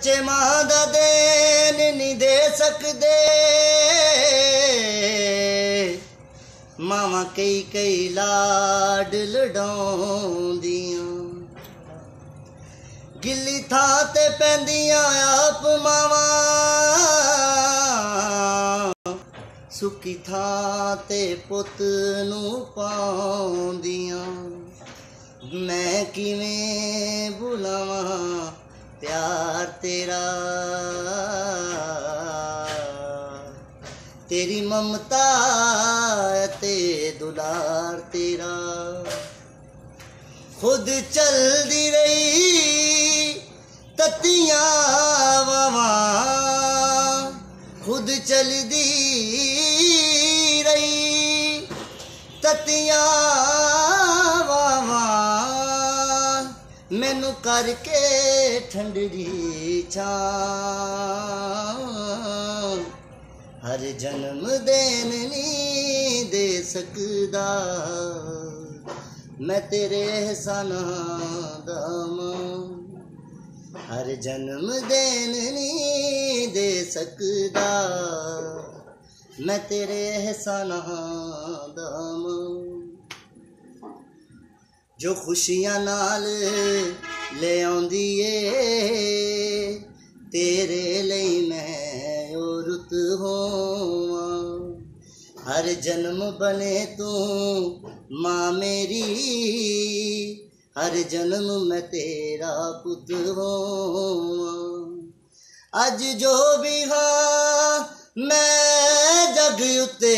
ਬੱਚੇ ਮਾਂ ਦਾ ਦੇਣ ਨਹੀਂ ਦੇ ਸਕਦੇ। ਮਾਵਾਂ ਕਈ ਕਈ ਲਾਡ ਲਡਾਉਂਦੀਆਂ ਗਿੱਲੀ ਥਾਂ ਤੇ ਪੈਂਦੀਆਂ ਆਪ ਮਾਵਾਂ। ਸੁੱਕੀ ਥਾਂ ਤੇ ਪੁੱਤ ਨੂੰ ਪਾਉਂਦੀਆਂ। ਮੈਂ ਕਿਵੇਂ ਬੁਲਾਵਾਂ ਪਿਆਰ ਤੇਰਾ। ਤੇਰੀ ਮਮਤਾ ਤੇ ਦੁਲਾਰ ਤੇਰਾ। ਖੁਦ ਚਲਦੀ ਰਹੀ ਤਤੀਆਂ ਵਾਵਾਂ। ਖੁਦ ਚਲਦੀ ਰਹੀ ਤਤੀਆਂ ਮੈਨੂੰ ਕਰਕੇ ਠੰਡੜੀ ਛਾਂ ਹਰ ਜਨਮ ਦੇਣ ਨਹੀਂ ਦੇ ਸਕਦਾ। ਮੈਂ ਤੇਰੇ ਇਹਸਾਨਾਂ ਦਾ ਮਾਂ ਹਰ ਜਨਮ ਦੇਣ ਨਹੀਂ ਦੇ ਸਕਦਾ। ਮੈਂ ਤੇਰੇ ਇਹਸਾਨਾਂ ਦਾ ਮਾਂ ਜੋ ਖੁਸ਼ੀਆਂ ਨਾਲ ਲੈ ਆਉਂਦੀ ਏ ਤੇਰੇ ਲਈ ਮੈਂ ਉਹ ਰੁੱਤ ਹੋਵਾਂ ਹਰ ਜਨਮ ਬਨੇ ਤੂੰ ਮਾਂ ਮੇਰੀ ਹਰ ਜਨਮ ਮੈਂ ਤੇਰਾ ਪੁੱਤ ਹੋਵਾਂ ਅੱਜ ਜੋ ਵੀ ਹਾਂ ਮੈਂ ਜਗ ਉਤੇ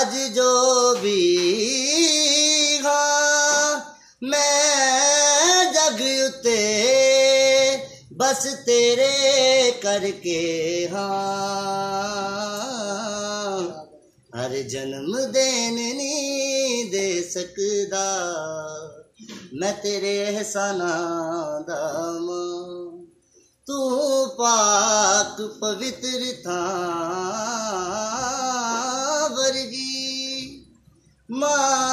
ਅੱਜ ਜੋ ਵੀ ਹਾਂ ਮੈਂ ਜਗ ਉਤੇ ਬਸ ਤੇਰੇ ਕਰਕੇ ਹਾਂ। ਹਰ ਜਨਮ ਦੇਣ ਨਹੀਂ ਦੇ ਸਕਦਾ। ਮੈਂ ਤੇਰੇ ਇਹਸਾਨਾਂ ਦਾ ਮਾਂ ਤੂੰ ਪਾਕ ਪਵਿੱਤਰ ਥਾਂ ਵਰਗੀ ਮਾਂ